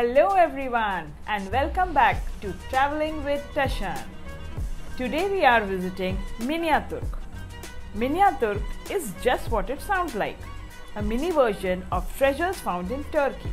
Hello everyone and welcome back to Traveling with Tashan. Today we are visiting Miniaturk. Miniaturk is just what it sounds like, a mini version of treasures found in Turkey.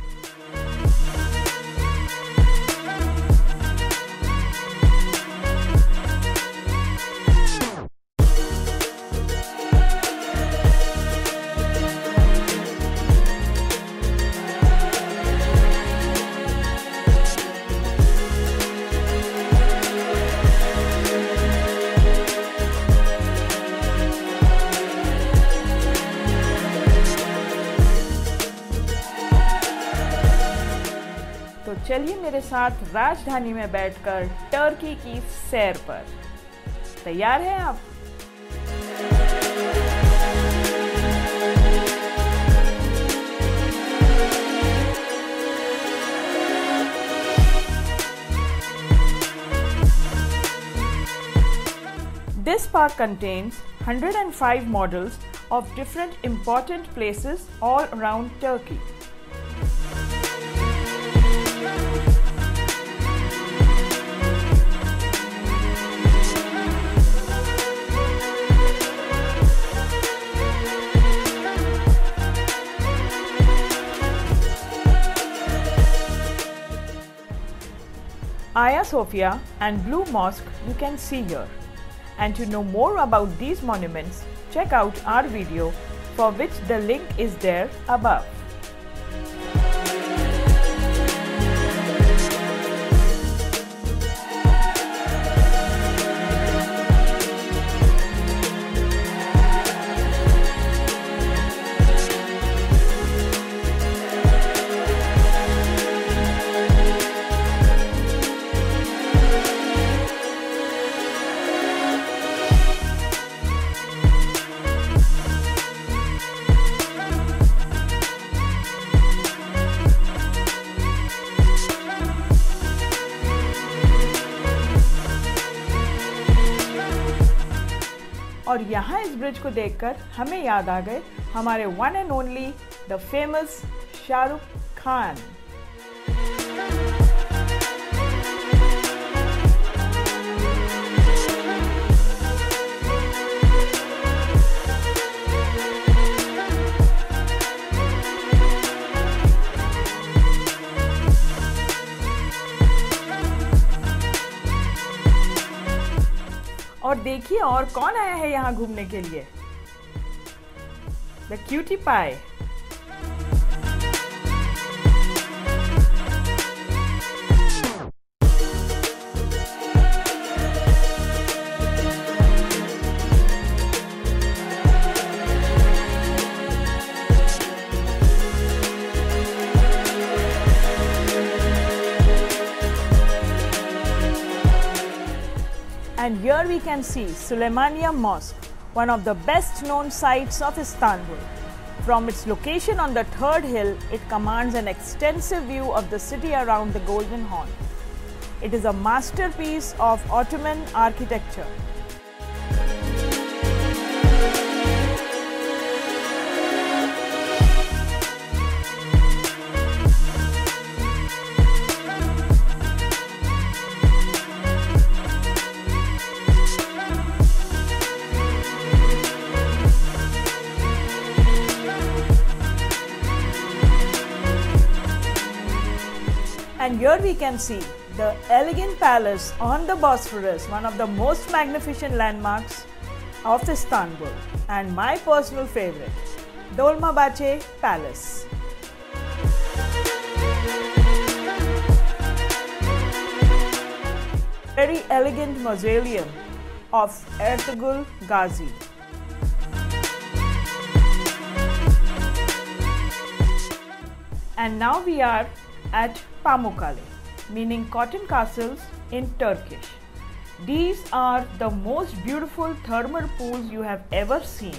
चलिए मेरे साथ राजधानी में बैठकर Turkey की सैर पर तैयार हैं आप This park contains 105 models of different important places all around Turkey. Aya Sophia and Blue Mosque you can see here. And to know more about these monuments, check out our video for which the link is there above. और यहाँ इस bridge को देखकर हमें याद आ गए हमारे one and only the famous Shahrukh Khan. देखिए और कौन आया है यहाँ घूमने के लिए? The cutie pie here we can see Suleymaniye Mosque, one of the best known sites of Istanbul. From its location on the third hill, it commands an extensive view of the city around the Golden Horn. It is a masterpiece of Ottoman architecture. And here we can see the elegant palace on the Bosphorus, one of the most magnificent landmarks of Istanbul, and my personal favorite, Dolmabahce Palace. Very elegant mausoleum of Ertugrul Ghazi. And now we are at Pamukkale, meaning cotton castles in Turkish. These are the most beautiful thermal pools you have ever seen.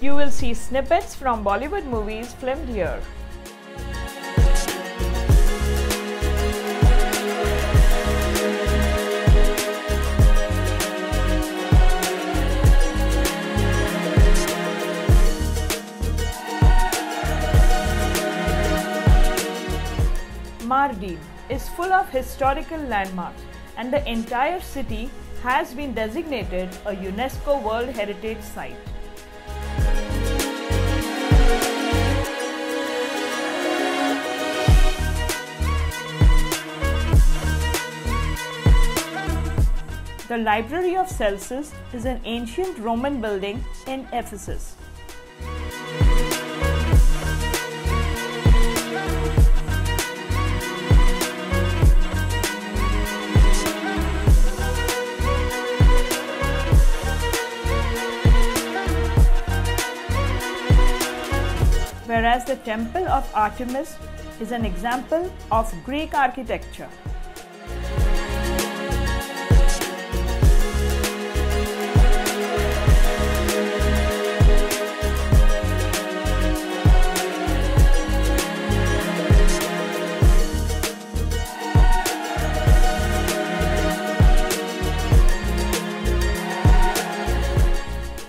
You will see snippets from Bollywood movies filmed here. Full of historical landmarks and the entire city has been designated a UNESCO World Heritage Site. The Library of Celsus is an ancient Roman building in Ephesus. Whereas the Temple of Artemis is an example of Greek architecture.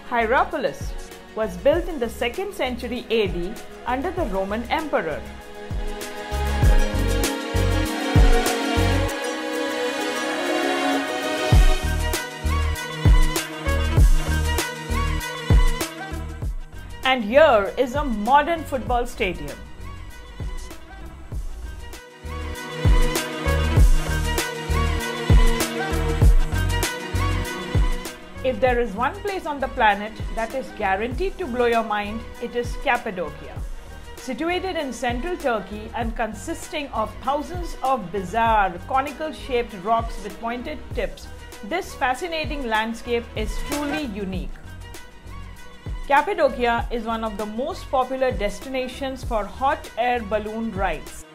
Hierapolis was built in the 2nd century AD under the Roman emperor. And here is a modern football stadium. If there is one place on the planet that is guaranteed to blow your mind, it is Cappadocia. Situated in central Turkey and consisting of thousands of bizarre conical shaped rocks with pointed tips, this fascinating landscape is truly unique. Cappadocia is one of the most popular destinations for hot air balloon rides.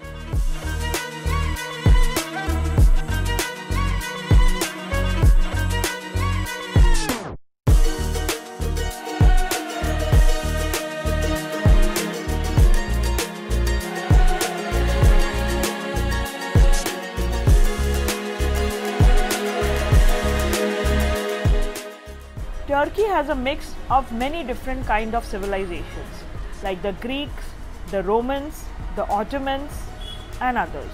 Turkey has a mix of many different kind of civilizations like the Greeks, the Romans, the Ottomans and others.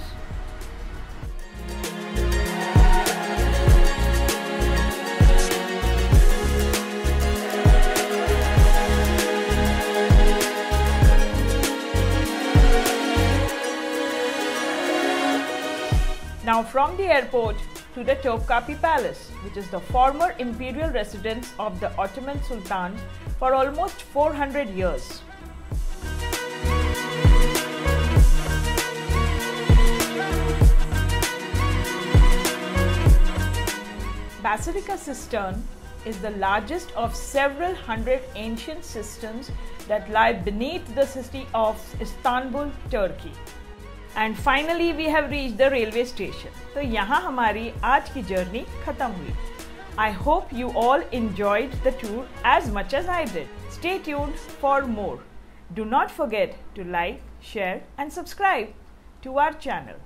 Now from the airport to the Topkapi Palace, which is the former imperial residence of the Ottoman Sultan for almost 400 years. Basilica Cistern is the largest of several hundred ancient cisterns that lie beneath the city of Istanbul, Turkey. And finally we have reach the railway station तो यहाँ हमारी आज की journey खत्म हुई I hope you all enjoyed the tour as much as I did. Stay tuned for more. Do not forget to like, share and subscribe to our channel.